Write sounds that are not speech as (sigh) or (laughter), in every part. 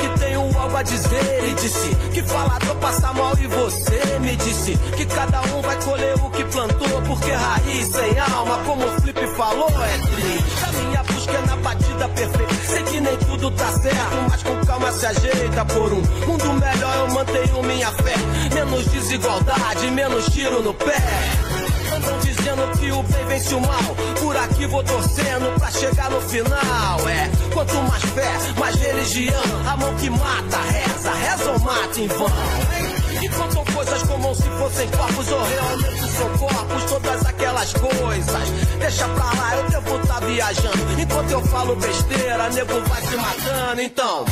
que tenho algo a dizer e disse que falador passa mal e você me disse que cada um vai colher o que plantou porque raiz sem alma, como o Flip falou, é triste. Busca é na batida perfeita. Sei que nem tudo tá certo, mas com calma se ajeita por um mundo melhor. Eu mantenho minha fé, menos desigualdade, menos tiro no pé. Andam dizendo que o bem vence o mal. Por aqui vou torcendo pra chegar no final. É, quanto mais fé, mais religião. A mão que mata, reza, reza ou mata em vão. E contam coisas como se fossem corpos ou coisas. Deixa pra lá, eu devo estar viajando. Enquanto eu falo besteira, nego vai se matando. Então,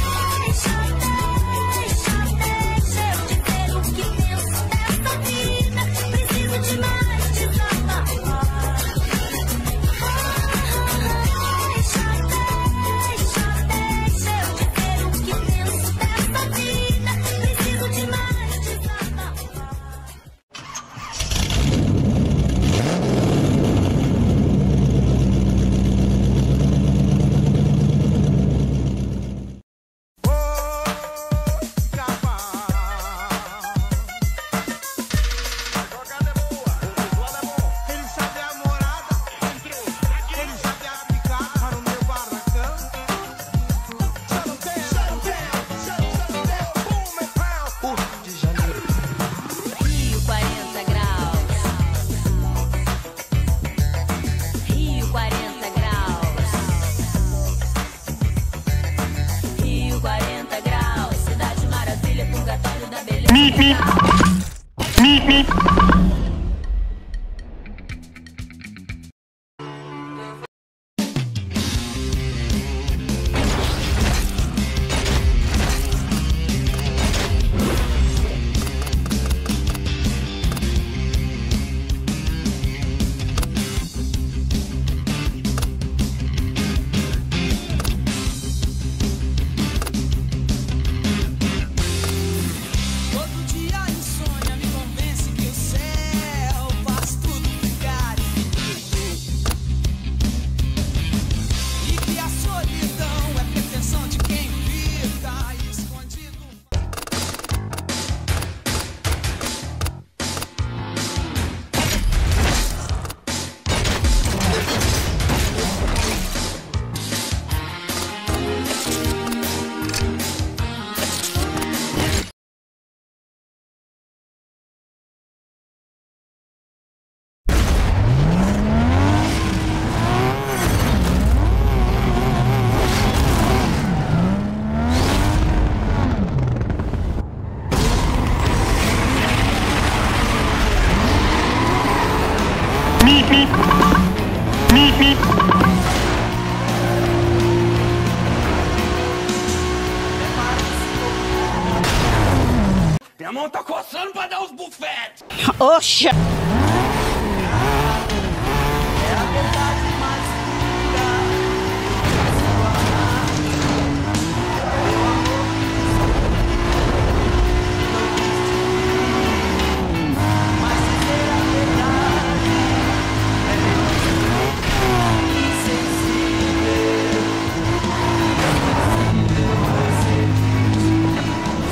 Bosch.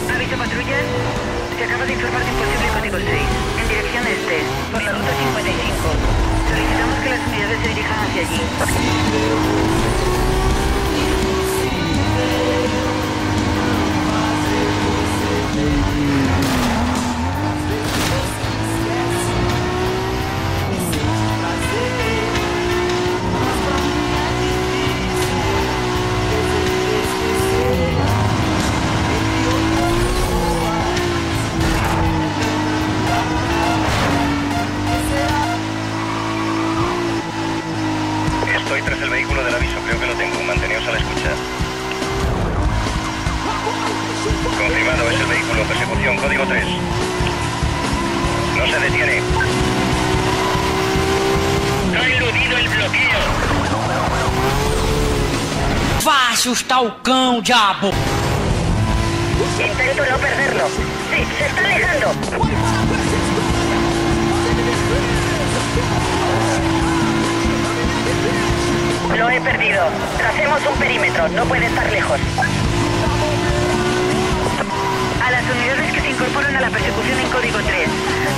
Avete pattugliato? Ti acaba di informare un possibile código 6. Este, por la ruta 55. Solicitamos que las unidades se dirijan hacia allí. Confirmado, es el vehículo. Persecución, código 3. No se detiene. Ha eludido el bloqueo. Va a asustar el cão, diabo. Intento no perderlo. Sí, se está alejando. Lo he perdido. Tracemos un perímetro. No puede estar lejos. A las unidades que se incorporan a la persecución en código 3.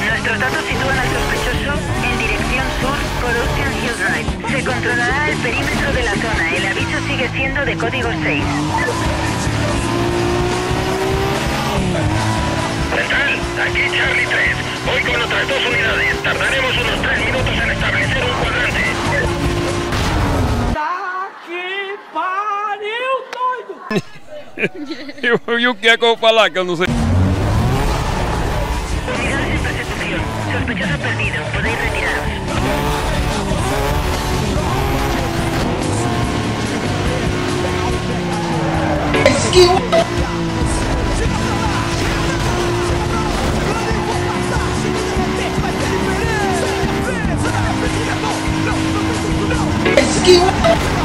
Nuestros datos sitúan al sospechoso en dirección sur por Ocean Hill Drive. Se controlará el perímetro de la zona. El aviso sigue siendo de código 6. Doido! E o que é que eu vou falar que eu não sei? Sospechoso perdido. E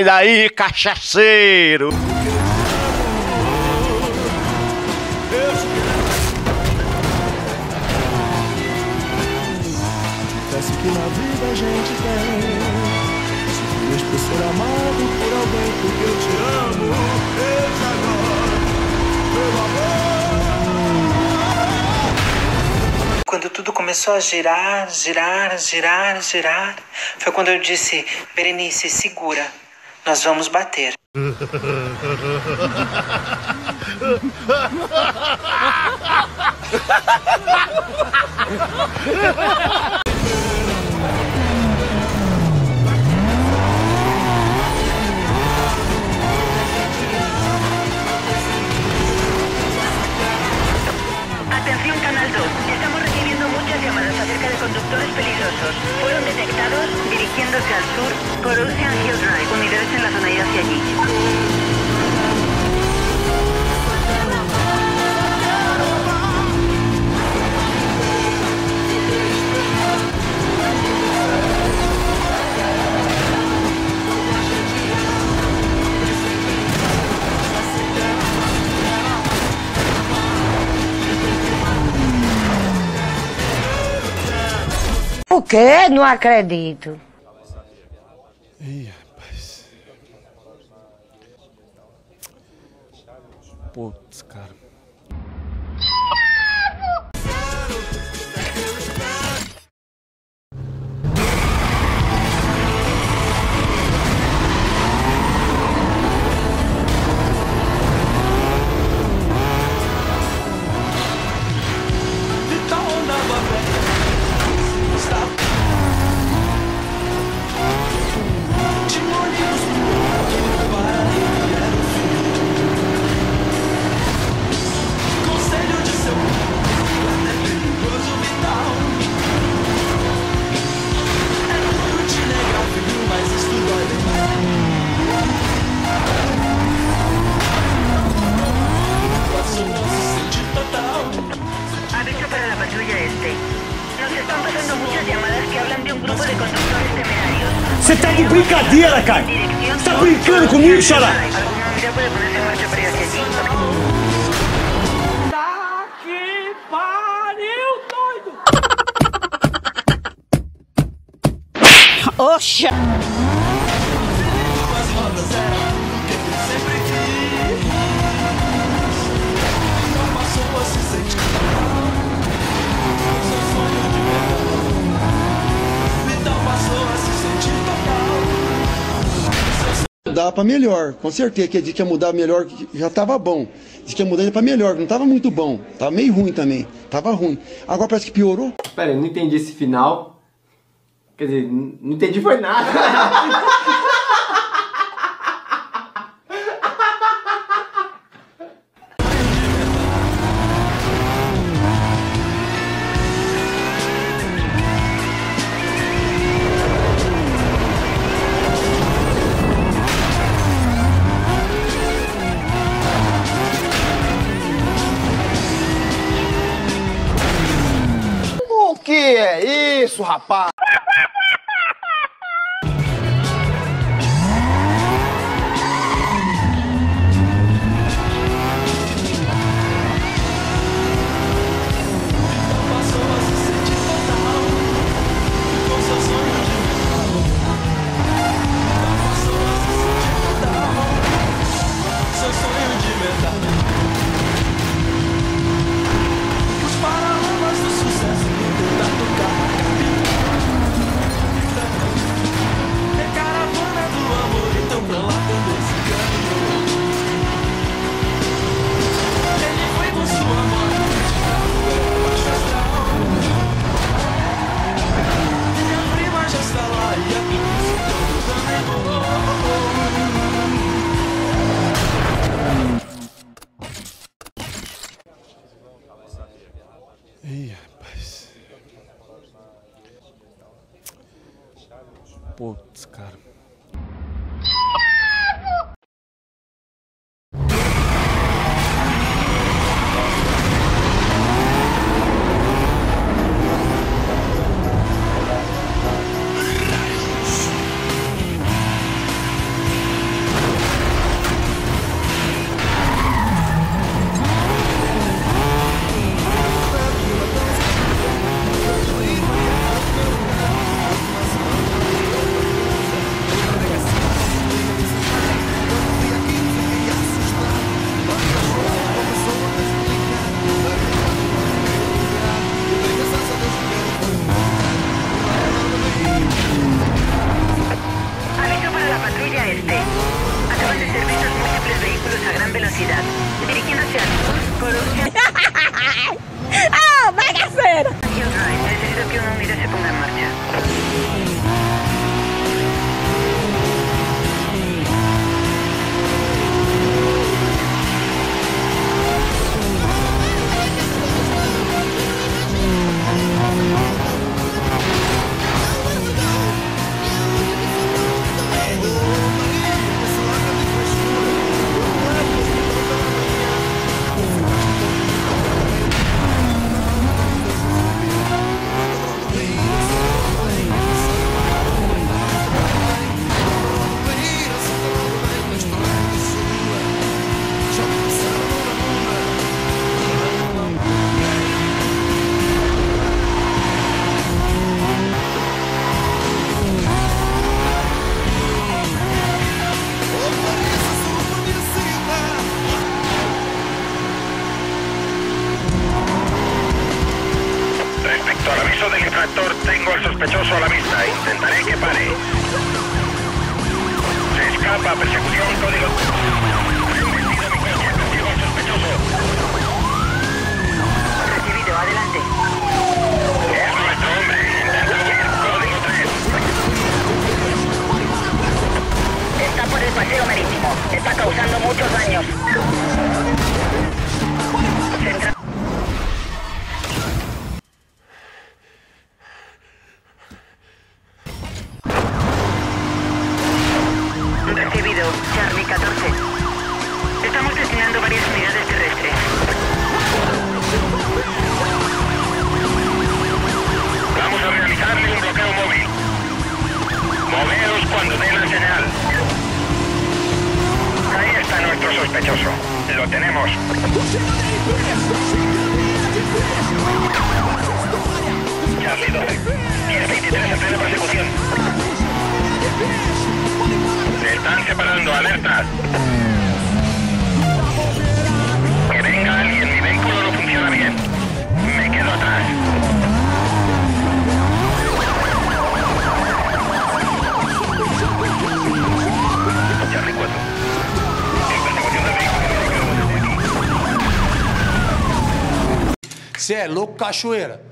Sai daí, cachaceiro! Acontece que na vida a gente tem. Se feliz por ser amado por alguém Porque eu te amo, eu te adoro Meu amor. Quando tudo começou a girar, girar, girar, girar, foi quando eu disse: Berenice, segura, nós vamos bater. Atención Canal 2. Estamos recibiendo muchas llamadas acerca de conductores peligrosos. Fueron detectados dirigiéndose al sur por Ocean Hill Drive. Unidades en la zona ir hacia allí. O quê? Não acredito. putz, Você tá de brincadeira, cara! Tá brincando comigo, Xará? Tá que pariu, doido! Oxa! Dá para melhor, com certeza. Que diz que ia mudar melhor, já estava bom. Diz que ia mudar para melhor, não estava muito bom. Tava meio ruim também. Tava ruim. Agora parece que piorou. Pera, eu não entendi esse final. Quer dizer, não entendi foi nada. (laughs) rapaz. 14. Estamos destinando varias unidades terrestres. Vamos a realizarle un bloqueo móvil. Moveos cuando dé la señal. Ahí está nuestro sospechoso. Lo tenemos. Charlie 12. 10-23 en plena persecución. Se están separando, alerta. Que venga alguien, mi vehículo no funciona bien. Me quedo atrás. Você é louco, cachoeira.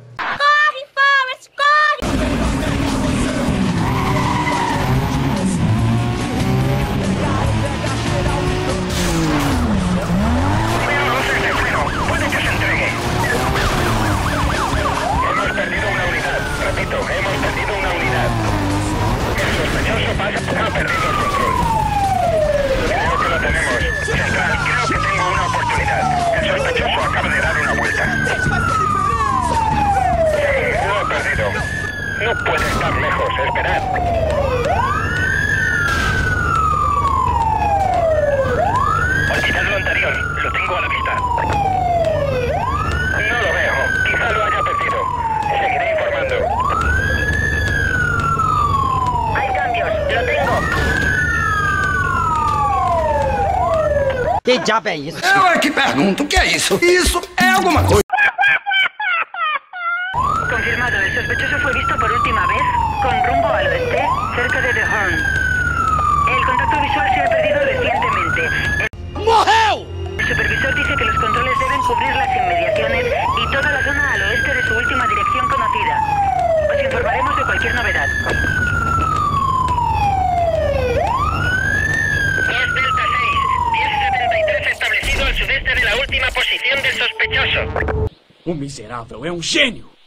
diabo é isso? Eu é que pergunto, o que é isso? Isso é alguma coisa. desde la última posición del sospechoso. Un miserable, es un genio.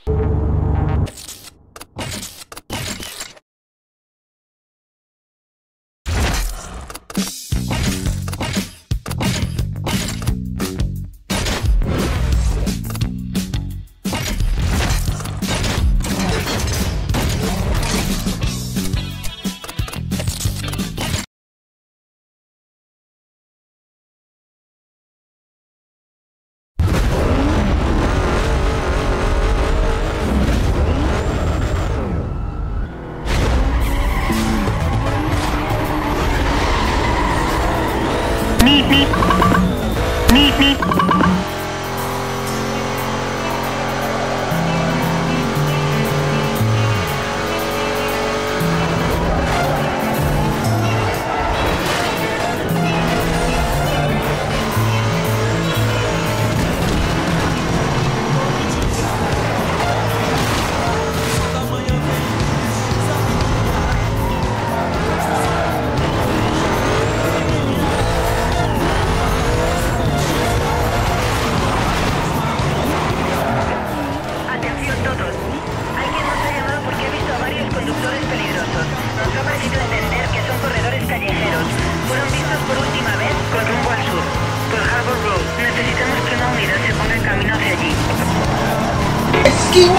pouquinho.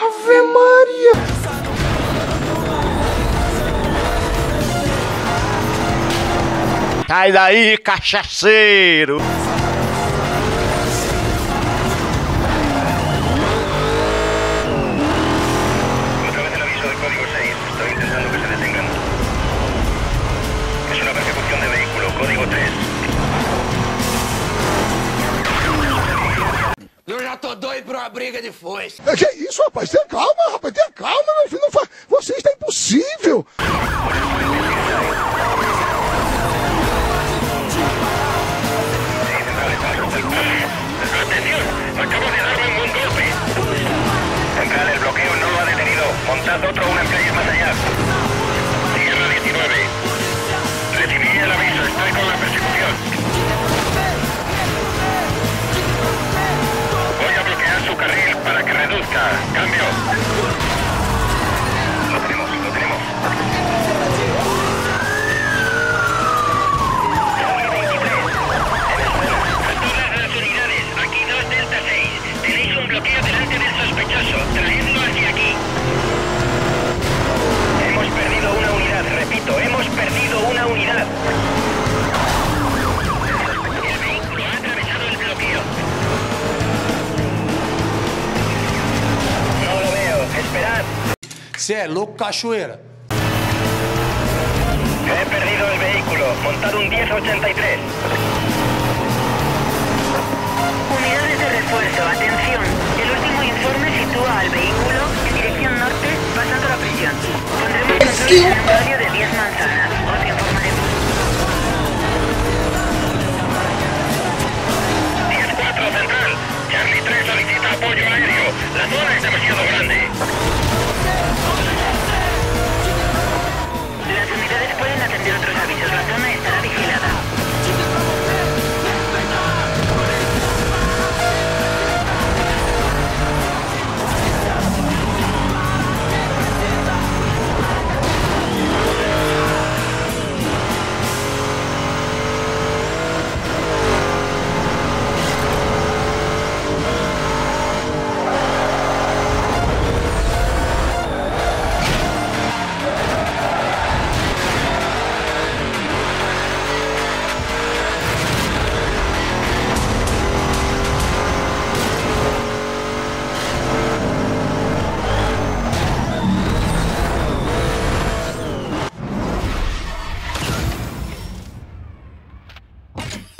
Ave Maria! Sai daí, cachaceiro! Briga de foice. É, Que isso, rapaz? Tenha calma, rapaz. Você é louco, cachoeira? He perdido el vehículo, montado un 1083. Unidades de refuerzo, atención. El último informe sitúa al vehículo en dirección norte, pasando la prisión. Pondremos controles en un radio de 10 manzanas. Otro informe de... 10-4 central. Charlie 3 solicita apoyo aéreo. La zona es demasiado grande. Otros avisos. La zona estará vigilada.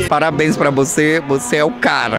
Parabéns pra você, você é o cara.